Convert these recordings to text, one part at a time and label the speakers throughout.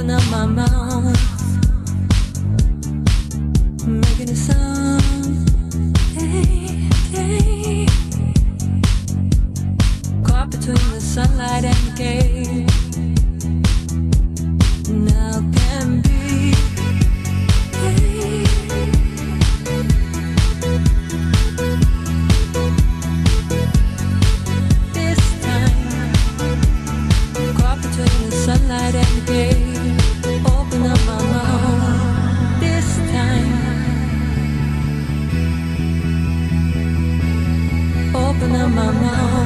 Speaker 1: open up my mouth, making a sound. Hey, hey. Caught between the sunlight and the cave. the on my mind.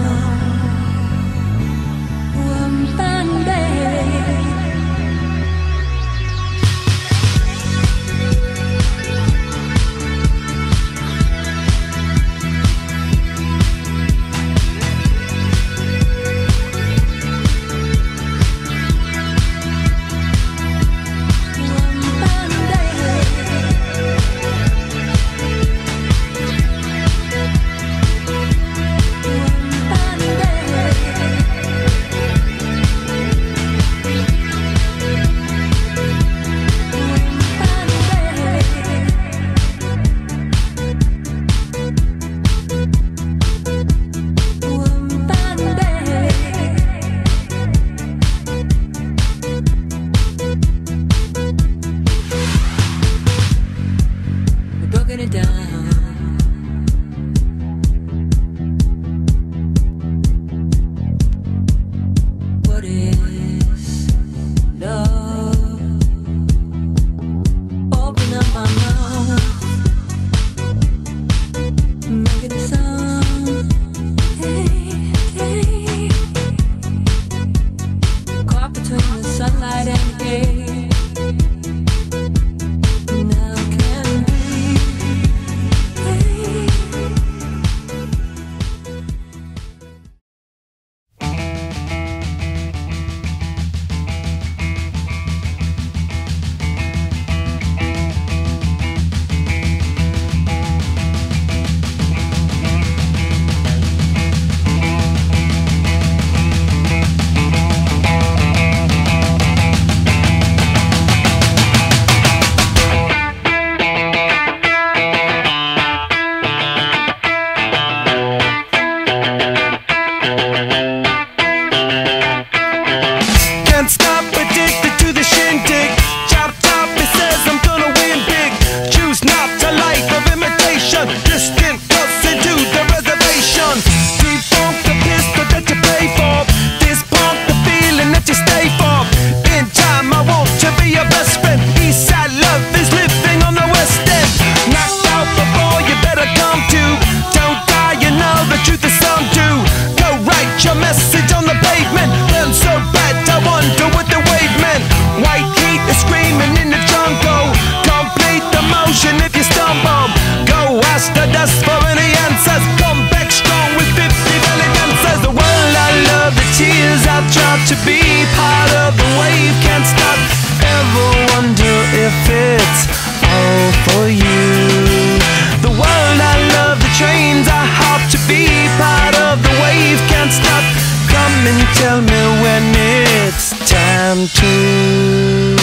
Speaker 1: time
Speaker 2: too.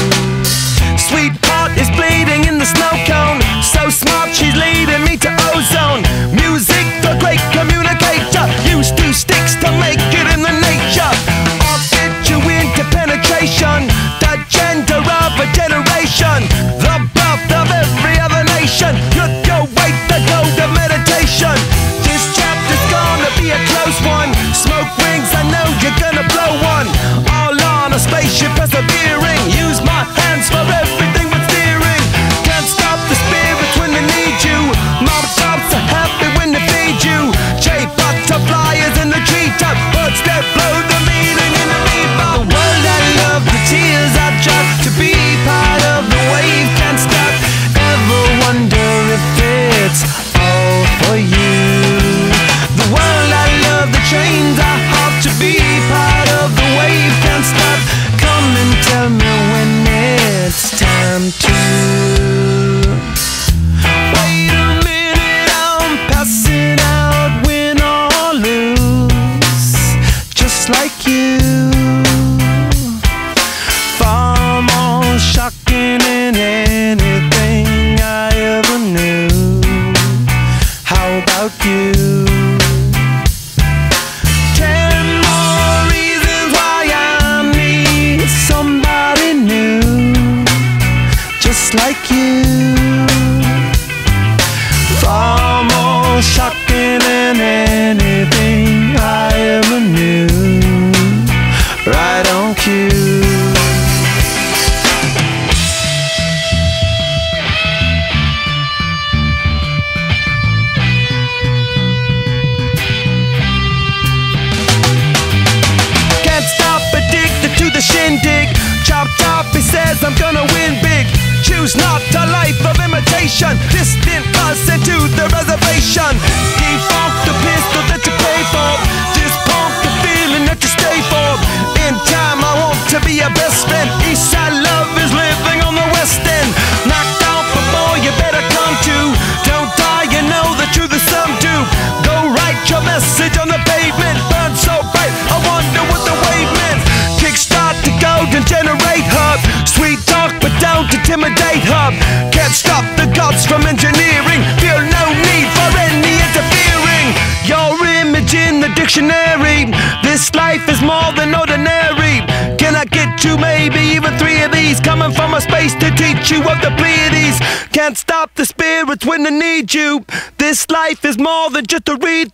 Speaker 2: Sweetheart is bleeding in the snow cone. So smart, she's leading me to ozone. Music, the great communicator. Used two sticks to make it in the nature. I'll fit you into penetration. The gender of a generation.
Speaker 1: He says I'm gonna win big. Choose not a life of imitation. Distant us into the reservation. Defunct the pistol that you pay for. Pump the feeling that you stay for. In time, I want to be your best friend. Eastside love is living on the west end. Knocked out before you better come to. Intimidate hub. Can't stop the gods from engineering. Feel no need for any interfering. Your image in the dictionary. This life is more than ordinary. Can I get two, maybe even three of these? Coming from a space to teach you of the Pleiades. Can't stop the spirits when they need you. This life is more than just a read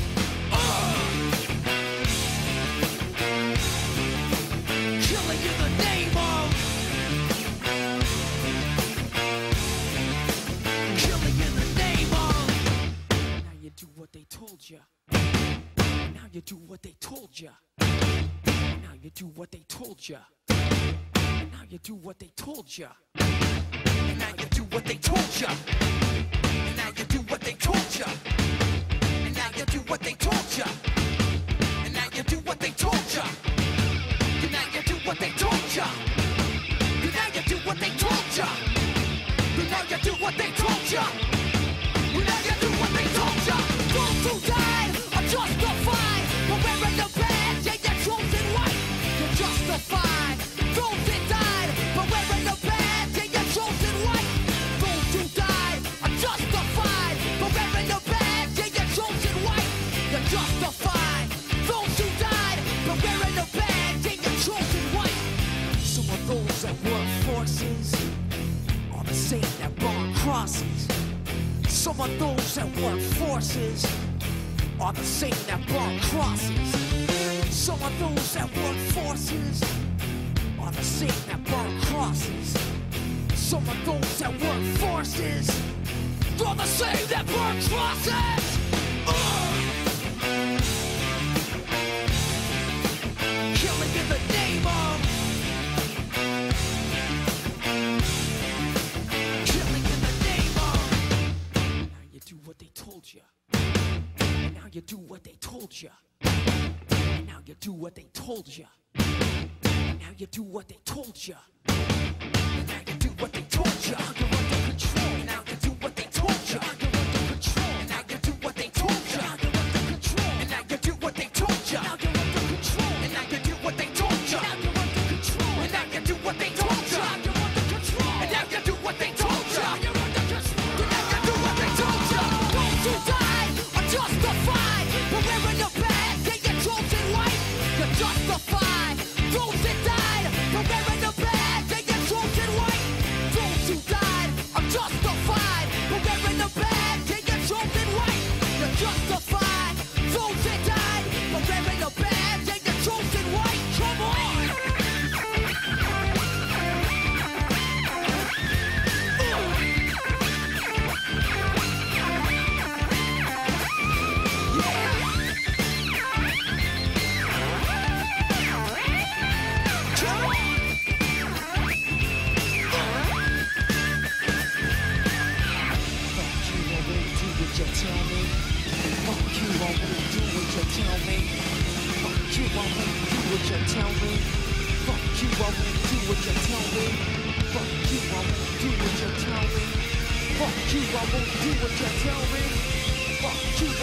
Speaker 3: You. Now you do what they told you. Now you do what they told you. Now you do what they told you. And now you do what they told you. And now you do what they told you. And now you do what they told you. And now you do what they told you. And now you do what they told you. Same that burn crosses. Some of those that work forces are the same that burn crosses. Ugh. Killing in the name of Killing in the name of. Now you do what they told you. Now you do what they told you. Now you do what they told you. You do what they told you.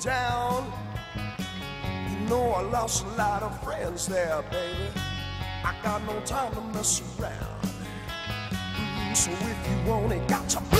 Speaker 2: Down. You know I lost a lot of friends there, baby. I got no time to mess around. Mm, So if you want it, got to